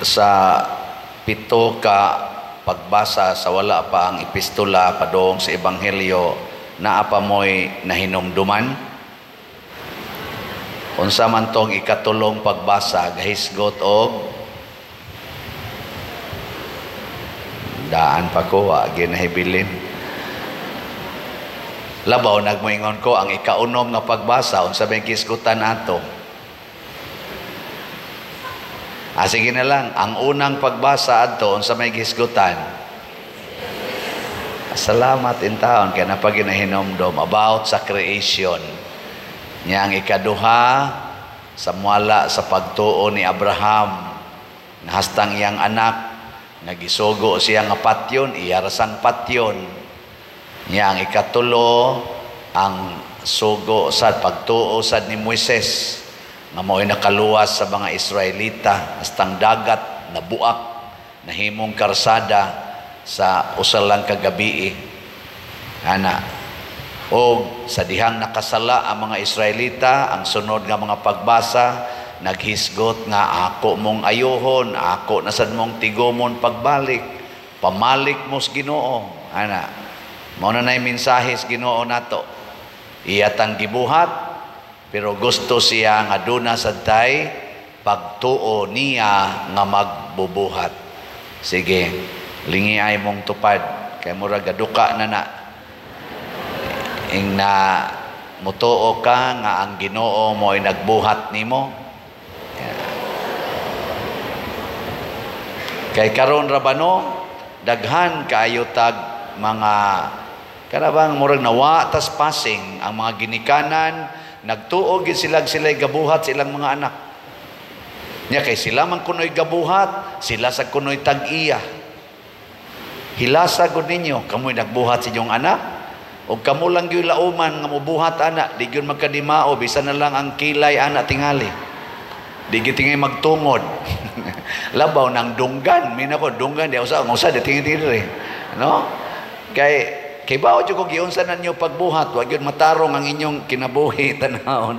sa pito ka pagbasa sa wala pa ang epistola padong sa ebanghelyo naa pa mo'y nahinumduman? Unsa man tong ikatulong pagbasa gahisgot og daan pa ko wa ginahibilin labaw nagmoingon ko ang ikaunom nga pagbasa unsa may kisgutan ato Ah, sige na lang. Ang unang pagbasa adto unsa may gisgutan. Salamat in taon kay napaginahinomdom about sa creation. Niya ang ikaduha sa muala sa pagtuo ni Abraham na hastang iyang anak nagisugo siya nga patyon, iyarasang patyon. Niya ang ikatulo ang sugo sa pagtuo sad ni Moises nga mo'y nakaluwas sa mga Israelita hastang dagat nabuak nahimong karsada sa usalang kagabi ana. O sa dihang nakasala ang mga Israelita ang sunod nga mga pagbasa naghisgot nga ako mong ayuhon ako na sad mong tigomon pagbalik pamalik mo sa Ginoo. Ana. Mao na nay mensahe sa Ginoo nato. Iyatang gibuhat pero gusto siya nga duna sa tay pagtuo niya nga magbubuhat. Sige, lingi ay mong tupad. Kay mura gaduka na na. Ing na mutuo ka nga ang ginoo mo ay nagbuhat nimo. Kay karon rabano, daghan kaayo tag mga kanabang murag nawa tas passing ang mga ginikanan Nagtuog sila sila gabuhat sa ilang mga anak. Nya kay sila man kunoy gabuhat, sila sa kunoy tag-iya. Hilasa gud ninyo kamoy nagbuhat sa inyong anak. O kamo lang gyud lauman nga mobuhat anak, di gyud magkadimao bisan na lang ang kilay anak tingali. Di gyud tingay magtungod. Labaw nang dunggan, mina ko dunggan di usa, usa di tingay No? Kay Kay bao jud ko giunsa ninyo pagbuhat, wa gyud matarong ang inyong kinabuhi tanahon.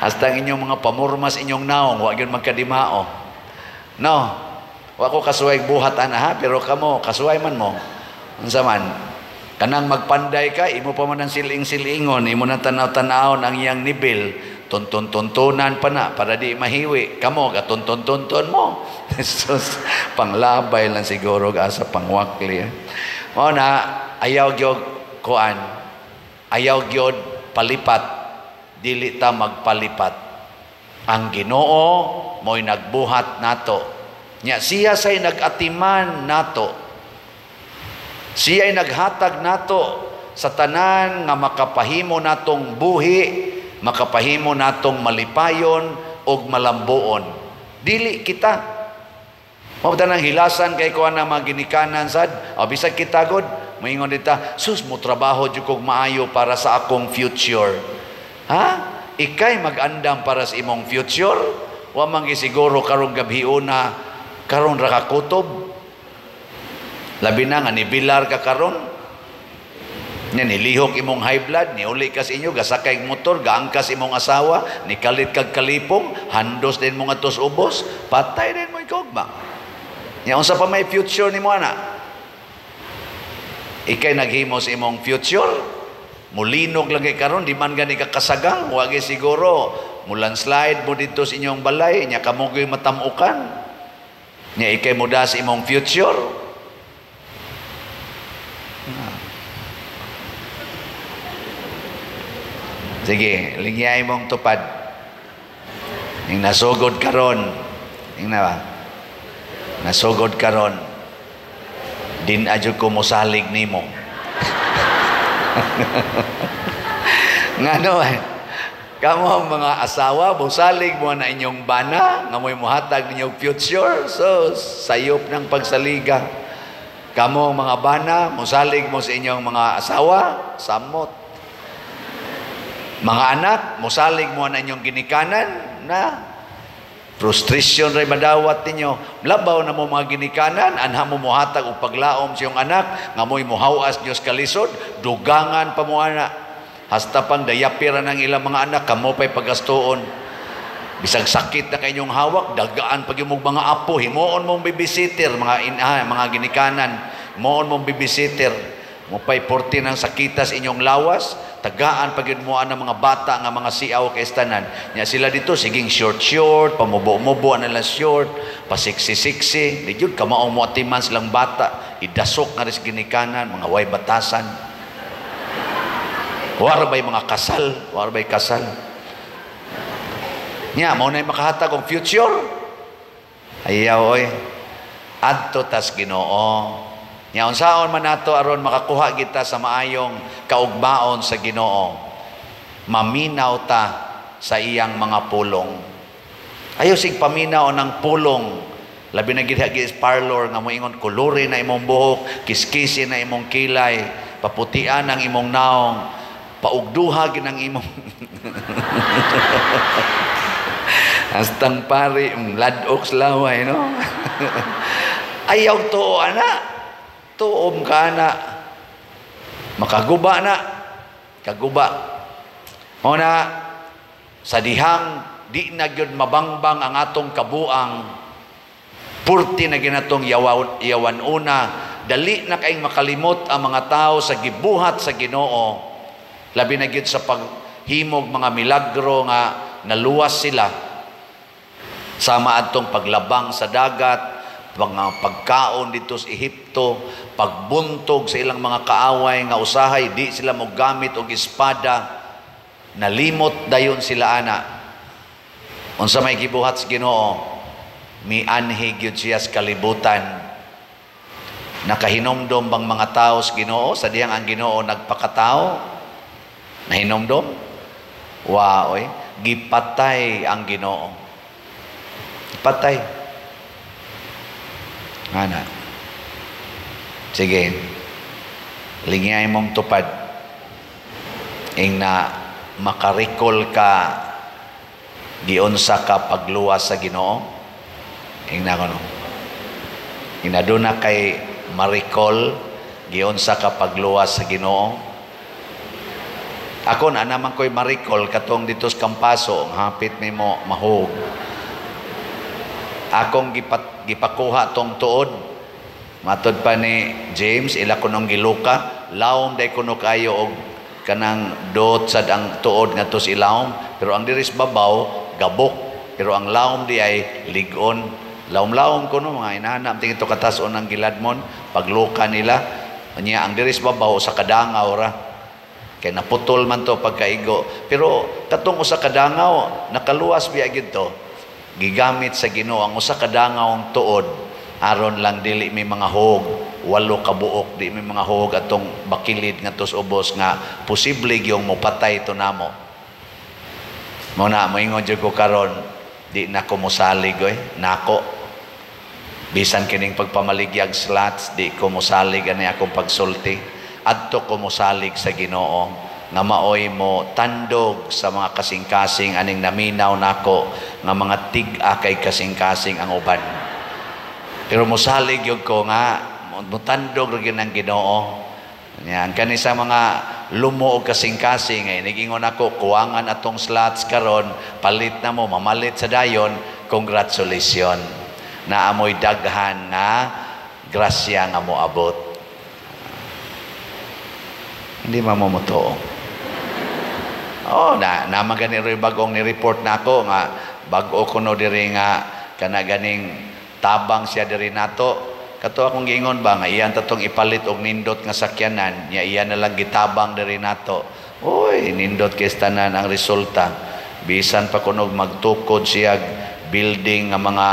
Hasta ang inyong mga pamurmas inyong naong, wa gyud magkadimao. No. Wa ko kasuway buhat ana ha, pero kamo kasuway man mo. Unsa man? Kanang magpanday ka, imo pa man ang siling-silingon, imo na tanaw-tanawon ang iyang nibil, tuntun-tuntunan pa na para di mahiwi. Kamo ka tuntun-tuntun mo. Jesus, panglabay lang siguro asa pangwakli. Eh. Mo na ayaw gyud kuan. Ayaw gyud palipat. Dili ta magpalipat. Ang Ginoo mo'y nagbuhat nato. Nya siya say nagatiman nato. Siya ay naghatag nato sa tanan nga makapahimo natong buhi makapahimo natong malipayon og malambuon. Dili kita. Mabda nang hilasan kay kuan na mga ginikanan sad. O bisag kita god, moingon dita, sus mo trabaho jud kog maayo para sa akong future. Ha? Ikay magandam para sa imong future? Wa man siguro karong gabhiuna karon ra ka kutob. Labi na nga ni Bilar ka karon. Nya nilihok imong high blood, ni uli ka sa inyo, gasakay motor, gaangkas imong asawa, ni kalit kag kalipong, handos din mong atos ubos, patay din mo ikogma. Nya unsa pa may future nimo ana? Ikay naghimo sa imong future. Mulinog lang kay karon di man gani ka kasagang, wagi siguro mulan slide mo dito sa inyong balay, nya kamo gyud matamukan. Nya ikay muda sa imong future. Sige, lingyay mong tupad. Ning nasugod karon. Ning na ba? nasugod karon din adyo ko mosalig nimo. Ngano eh. Kamo mga asawa mosalig mo na inyong bana nga mo'y muhatag ninyong future. So sayop ng pagsaliga. Kamo mga bana mosalig mo sa inyong mga asawa samot. Mga anak mosalig mo na inyong ginikanan na Frustration ray madawat ninyo. Labaw na mo mga ginikanan, anha mo muhatag o paglaom sa iyong anak, nga mo'y muhawas Diyos kalisod, dugangan pa mo ana. Hasta pang dayapira ng ilang mga anak, kamo pa'y pagastuon. Bisag sakit na kanyong hawak, dagaan pag yung mga apo, himuon mong bibisiter, mga ina, mga ginikanan, himuon mong bibisiter, mo pay 40 ng sakitas inyong lawas, tagaan pag yun mo ang mga bata nga mga siaw kay tanan. Nya sila dito siging short short, pamubo-mubo na lang short, pasiksi-siksi, di jud kamaong mo atiman silang bata, idasok nga ris ginikanan, mga way batasan. War bay mga kasal, war bay kasal. Nya, mo na makahatag og future. Ayaw oy. Adto tas Ginoo. Nya unsaon man nato aron makakuha kita sa maayong kaugbaon sa Ginoo. Maminaw ta sa iyang mga pulong. Ayaw sig paminaw ng pulong. Labi na gid is parlor nga moingon kuluri na imong buhok, kiskisi na imong kilay, paputian ang imong naong, paugduha gid ang imong Astang pari, ladok laway, no? Ayaw to, ana. Tuom ka, ana. Makaguba na. Kaguba. O na, sa dihang, di na yun mabangbang ang atong kabuang, purti na ginatong yawan, yawan una, dali na kayong makalimot ang mga tao sa gibuhat sa ginoo, labi na sa paghimog mga milagro nga naluwas sila, Sama adtong paglabang sa dagat, mga pagkaon dito sa Ehipto, pagbuntog sa ilang mga kaaway nga usahay, di sila mo gamit og espada, nalimot dayon sila ana. Unsa may gibuhat sa Ginoo, mianhi gyud siya sa kalibutan. Nakahinomdom bang mga tao sa Ginoo sa diyang ang Ginoo nagpakatao? Nahinomdom? Wa oy, gipatay ang Ginoo. Patay. Ana. Sige. Lingay mong tupad. Ing na makarikol ka giunsa ka pagluwas sa Ginoo. Ing na kuno. Inaduna kay marikol giunsa ka pagluwas sa Ginoo. Ako na naman ko'y marikol katong dito sa kampaso, hapit nimo mahog akong gipat, gipakuha tong tuod. Matod pa ni James ila ko nung giluka. Lawom day kuno kayo og kanang dot sad ang tuod nga tos ilawom pero ang diris babaw gabok. Pero ang lawom di ay ligon. Lawom-lawom ko no mga inana tingin to katason ang giladmon pagluka nila. Niya ang diris babaw sa kadangaw ra. Kay naputol man to pagkaigo. Pero katong usa kadangaw nakaluwas biya gid to gigamit sa Ginoo. Ang usa ka dangawng tuod aron lang dili may mga hog. Walo ka buok di may mga hog. Atong bakilid nga tus ubos nga posible gyung mopatay to namo. Mo na moingon jud ko karon di na ko mosalig oy. Nako. Bisan kining pagpamaligyag slots di ko mosalig ani akong pagsulti. Adto ko mosalig sa Ginoo nga maoy mo tandog sa mga kasing-kasing aning naminaw nako nga mga tig-a kay kasing-kasing ang uban. Pero mosalig yun ko nga, mutandog rin ang ginoo. Yan, kani sa mga lumo o kasing-kasing, ay nagingon ako, kuwangan atong slots karon palit na mo, mamalit sa dayon, congratulations. Na amoy daghan nga, grasya nga mo abot. Hindi mamumuto. Oh, na naman gani rin bagong ni-report na ako nga bago ko no diri nga kana ganing tabang siya diri nato. Kato akong giingon ba nga iyan tatong ipalit og nindot nga sakyanan, nya iyan na lang gitabang diri nato. Oy, nindot kay tanan ang resulta. Bisan pa kunog magtukod siya building nga mga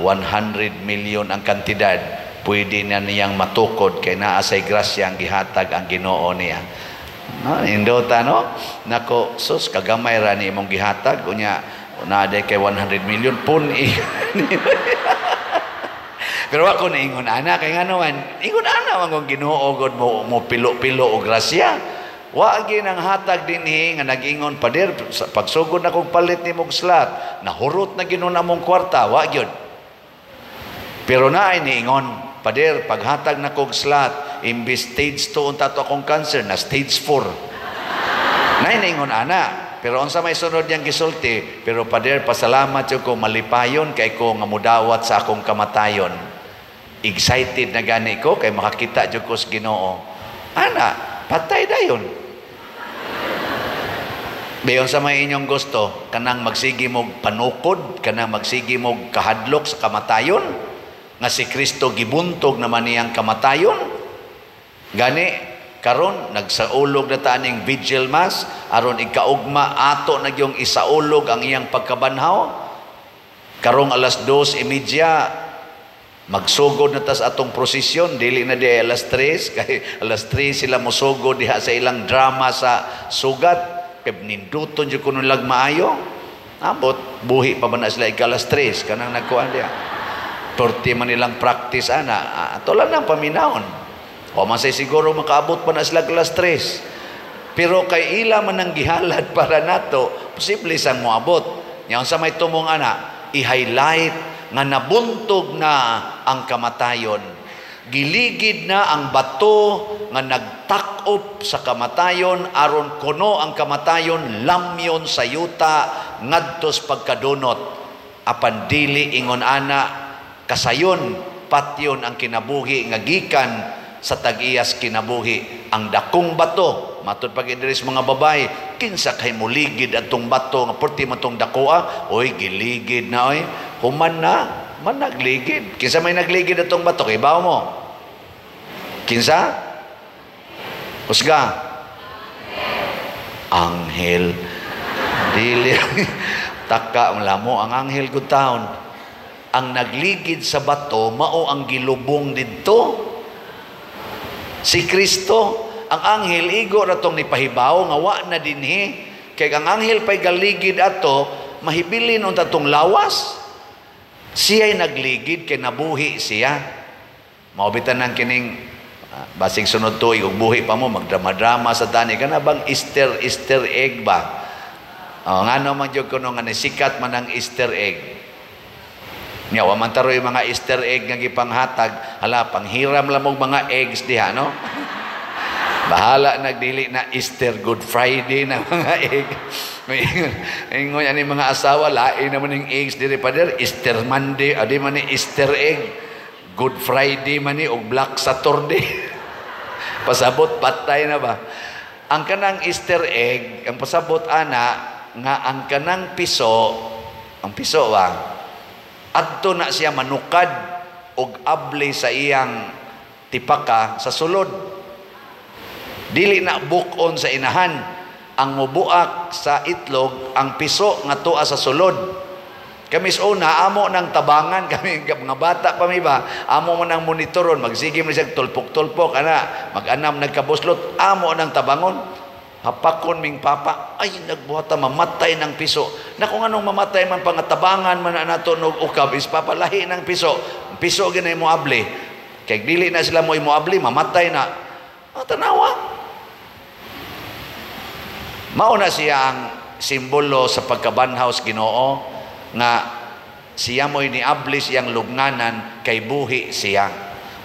100 million ang kantidad, pwede na niyang matukod kay naa say grasya ang gihatag ang Ginoo niya. No, indota no. Nako, sus kagamay ra ni imong gihatag unya na day kay 100 million pun Pero ako na ingon ana kay ngano man, ingon ana man kung Ginoo mo mo pilo-pilo og grasya. Wa nang hatag dinhi nga nag-ingon pader pagsugod na kog palit ni mong slot, nahurot na ginon among kwarta, wa gyud. Pero naay ni ingon, pader paghatag na kog slot, imbis stage 2 unta to akong cancer na stage 4 Nay ningon ana. Pero unsa may sunod niyang gisulti, pero pader pasalamat yo ko malipayon kay ko nga mudawat sa akong kamatayon. Excited na gani ko kay makakita jud ko sa Ginoo. Ana, patay dayon. Bayon sa may inyong gusto, kanang magsigi mo panukod, kanang magsigi mo kahadlok sa kamatayon, nga si Kristo gibuntog naman niyang kamatayon. Gani, karon nagsaulog na taning vigil mass aron ikaugma ato na yung isaulog ang iyang pagkabanhaw. Karong alas 2:30 magsugod na tas atong prosesyon. Dili na di alas 3 kay alas 3 sila mosugod diha sa ilang drama sa sugat. Kay ninduton jud kuno lag maayo. Abot buhi pa ba na sila ikalas 3 kanang nagkuan diha Torti man nilang practice ana. Ato lang nang paminahon o masay siguro makaabot pa na sila alas 3. Pero kay ila man ang gihalad para nato, posible sang moabot. Yang sa may tumong ana, i-highlight nga nabuntog na ang kamatayon. Giligid na ang bato nga nagtakop sa kamatayon aron kuno ang kamatayon lamyon sa yuta ngadtos pagkadunot apan dili ingon ana kasayon patyon ang kinabuhi nga gikan sa tagiyas kinabuhi ang dakong bato. Matud pag idris mga babay kinsa kay muligid atong bato nga perti matong dakoa? Oy giligid na oy. Human na man nagligid. Kinsa may nagligid atong bato? Kay bawo mo. Kinsa? Usga anghel. Dili. Taka mo ang anghel gud taon. Ang nagligid sa bato mao ang gilubong didto Si Kristo, ang anghel igo ratong ni pahibaw nga wa na dinhi kay ang anghel pay galigid ato mahibilin unta tong lawas. Siya'y nagligid kay nabuhi siya. Maubitan ng kining uh, basig sunod tuig ug buhi pa mo magdrama-drama sa tani kana bang Easter Easter egg ba? Oh, nga no man jud kuno nga sikat man ang Easter egg. Nya wa man taro mga Easter egg nga gipanghatag, hala panghiram lang mong mga eggs diha no. Bahala nagdili na Easter Good Friday na mga egg. Ingon ani mga asawa lain naman ng eggs diri pa Easter Monday, adi man ni Easter egg. Good Friday man ni og Black Saturday. pasabot patay na ba? Ang kanang Easter egg, ang pasabot ana nga ang kanang piso, ang piso ba? Adto na siya manukad og abli sa iyang tipaka sa sulod. Dili na bukon sa inahan. Ang mubuak sa itlog ang piso nga tuwa sa sulod. Kami sa una amo nang tabangan. Kami mga bata pa mi ba? Amo man nang monitoron. Magsige mo siya tulpok-tulpok ana. Mag-anam nagkabuslot. Amo nang tabangon hapakon ming papa ay nagbuhata mamatay ng piso. Na kung anong mamatay man pangatabangan man nato og ukab is papalahi ng piso. Piso ginay mo abli kay dili na sila mo imuabli mamatay na. Oh, tanawa. Mao na siya ang simbolo sa pagkabanhaws Ginoo nga siya mo iniabli siyang lubnganan kay buhi siya.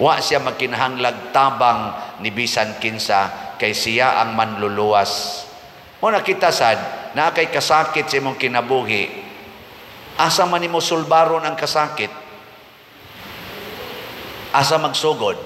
Wa siya makinahanglag tabang ni bisan kinsa kay siya ang manluluwas. Mo nakita sad na kay kasakit sa imong kinabuhi. Asa man imo sulbaron ang kasakit? Asa magsugod?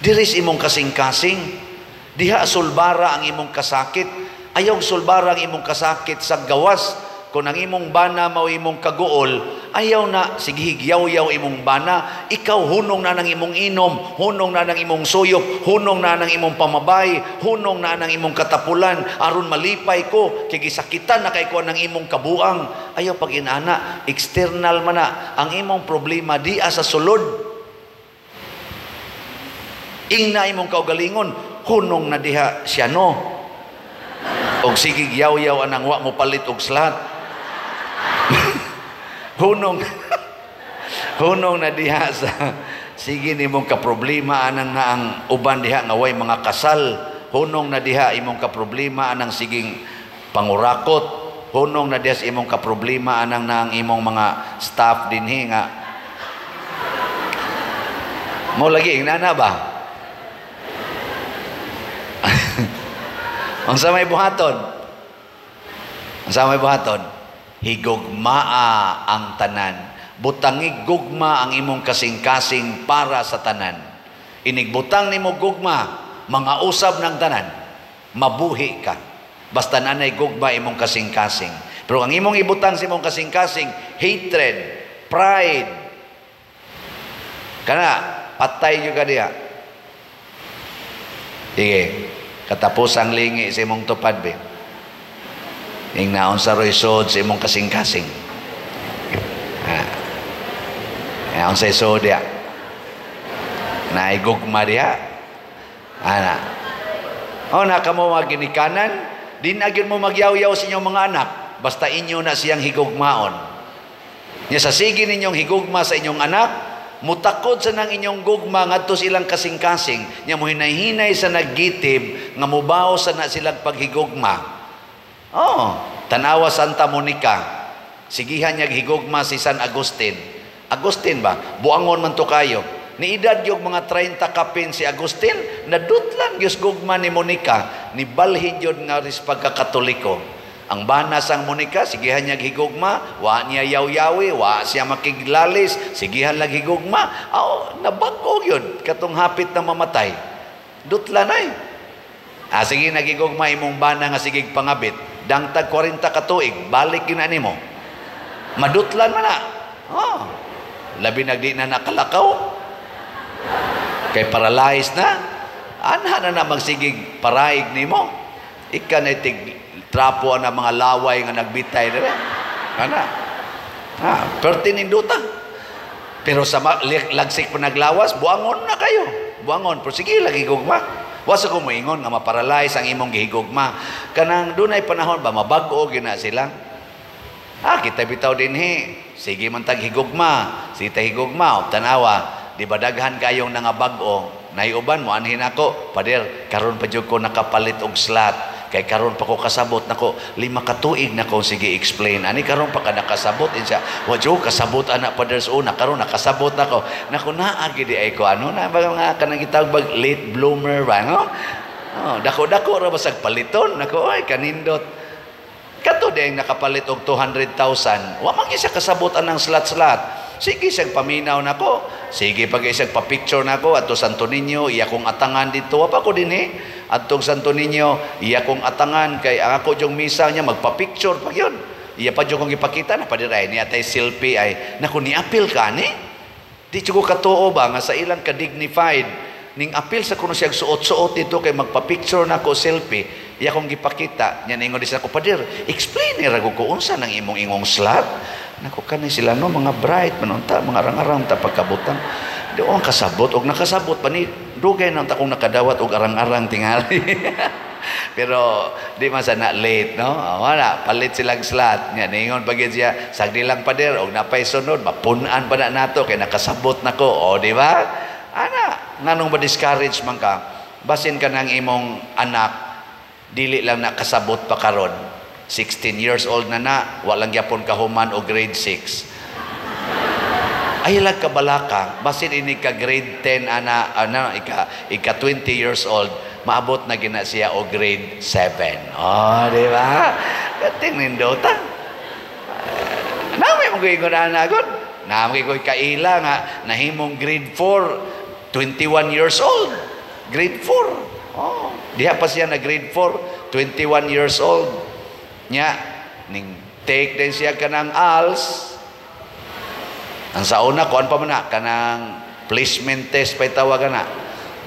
Diris imong kasing-kasing. Diha sulbara ang imong kasakit. Ayaw sulbara ang imong kasakit sa gawas kung ang imong bana mao imong kaguol, ayaw na, sige higyaw-yaw imong bana, ikaw hunong na ng imong inom, hunong na ng imong suyop, hunong na ng imong pamabay, hunong na ng imong katapulan, aron malipay ko, kay gisakitan na kay ko ng imong kabuang. Ayaw pag inana, external man na, ang imong problema di sa sulod. Ingna imong kaugalingon, hunong na diha siya no. Og sige yaw-yaw anang wa mo palit og slat hunong hunong na diha sa sige nimong kaproblema anang nga ang uban diha nga way mga kasal hunong na diha imong kaproblema anang siging pangurakot hunong na diha sa imong kaproblema anang na ang imong mga staff dinhi nga mo lagi nana ba Unsa may buhaton? Unsa may buhaton? Higugmaa ang tanan. Butangig gugma ang imong kasing-kasing para sa tanan. Inigbutang nimo gugma, mga usab ng tanan. Mabuhi ka. Basta nanay gugma imong kasing-kasing. Pero ang imong ibutang sa imong kasing-kasing, hatred, pride, kana, patay yung kaniya. Sige, katapos ang lingi sa imong tupad, be. Ing naon sa roysod sa imong kasing-kasing. Ha. Naon sa isod ya. Naigugma diya. Ana. O na kamo mga ginikanan, di na mo magyaw-yaw sa inyong mga anak. Basta inyo na siyang higugmaon. Nya sa sige ninyong higugma sa inyong anak, mutakod sa nang inyong gugma ngadto silang kasing-kasing nya mo hinay-hinay sa naggitib nga mubaw sa na silang paghigugma oh tanawa Santa Monica sigihan niya higugma si San Agustin. Agustin ba? Buangon man to kayo. Ni edad yung mga 30 kapin si Agustin nadutlan gyud gugma ni Monica ni balhin yun nga ris pagkakatoliko. Ang banas ang Monica, sigihan niya higugma, wa niya yaw-yawi, wa siya makiglalis, sigihan lang higugma. Aw, nabago yun, katong hapit na mamatay. Dutla na eh. Ah, sige, nagigugma imong bana nga sigig pangabit. Dangtag 40 katuig, balik yun ani mo. Madutlan man na. Oh. Labi nagdi na nakalakaw. Kay paralyzed na. Anha na na magsigig paraig ni mo. Ika na tig trapo na mga laway nga nagbitay nila. Ana. Ha, pertininduta. Pero sa lagsik pa naglawas, buangon na kayo. Buangon. Pero sige, lagi gugma. Wasa ko moingon nga maparalyze ang imong gihigugma. Kanang dunay panahon ba mabago gina sila. Ah, kita bitaw din he. Sige man tag higugma. Sige ta higugma. Tanawa, di ba daghan kayong nangabago? Naiuban mo anhin ako. Pader, karon pa ko nakapalit og slot kay karon pa ko kasabot nako lima ka tuig na ko sige explain. Ani karon pa ka nakasabot insya. Wa jo kasabot ana pa there's una karon nakasabot nako. Nako naa gid ay ko ano na ba nga kanang gitawag bag late bloomer ba no? Oh, dako dako ra basag paliton nako oy kanindot. Kato ding nakapalit og 200,000 wa man siya kasabot anang slot-slot Sige, siyang paminaw na ko. Sige, pag isang pa-picture na ko, ato Santo Niño, iya kong atangan dito. Apa ko din eh. Atong Santo Niño, iya kong atangan. Kay ang ako yung misa niya, magpa-picture pag yun. Iya pa yung kong ipakita na padiray. Niya tay selfie ay, naku, ni-appeal ka ni? Di ko katuo ba, nga sa ilang ka-dignified, ning apil sa kuno siyang suot-suot dito kay magpa-picture na ko selfie iya kong gipakita nya ningon sa ko padir explain ni rago ko unsa nang imong ingong slot Nako kani sila no mga bright manunta mga arang-arang ta pagkabutan. Di ang kasabot og nakasabot pa ni dugay nang takong nakadawat og arang-arang tingali. Pero di man sana late no. Oh, wala palit silang slot nya ningon pagid siya sagdi lang pa der og napay sunod mapunan pa na nato kay nakasabot nako. O di ba? Ana nganong ba discourage man ka? Basin ka nang imong anak dili lang nakasabot pa karon 16 years old na na, walang yapon kahuman o grade 6. Ay lang kabalaka, basin ini ka grade 10 ana ano ika ika 20 years old, maabot na gina siya o grade 7. Oh, di ba? Kating nindota. Nami mo gyud ana gud. Nami ko kaila nga nahimong grade 4, 21 years old. Grade 4. Oh, diha pa siya na grade 4, 21 years old nya ning take din siya kanang ALS ang sa una kuan pa man na kanang placement test pa tawagan na.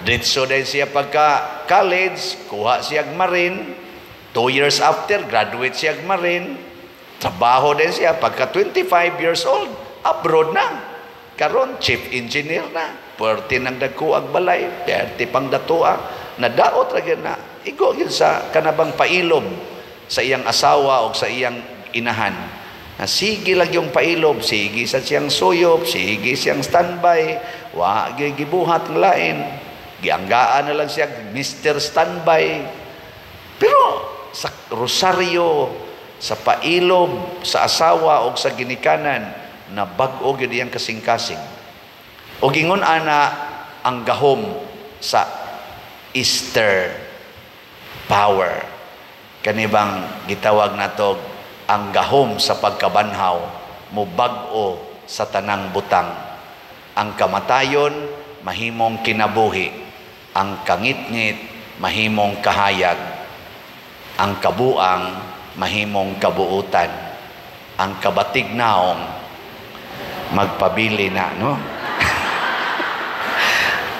Ditso din siya pagka college kuha siya marine. Two years after graduate siya marine. Trabaho din siya pagka 25 years old abroad na. Karon chief engineer na. Perti nang dagko ag balay perti pang datua na daot ra na. Igo yun sa kanabang pailom sa iyang asawa o sa iyang inahan. Na sige lang yung pailob, sige sa siyang suyop, sige siyang standby, wa gibuhat ng lain. Gianggaan na lang siya, Mr. Standby. Pero sa rosaryo, sa pailob, sa asawa o sa ginikanan, na bag-o yun iyang kasing-kasing. O gingon ana ang gahom sa Easter power kanibang gitawag nato ang gahom sa pagkabanhaw mo bag-o sa tanang butang. Ang kamatayon mahimong kinabuhi. Ang kangit-ngit mahimong kahayag. Ang kabuang mahimong kabuutan. Ang kabatignaong magpabili na no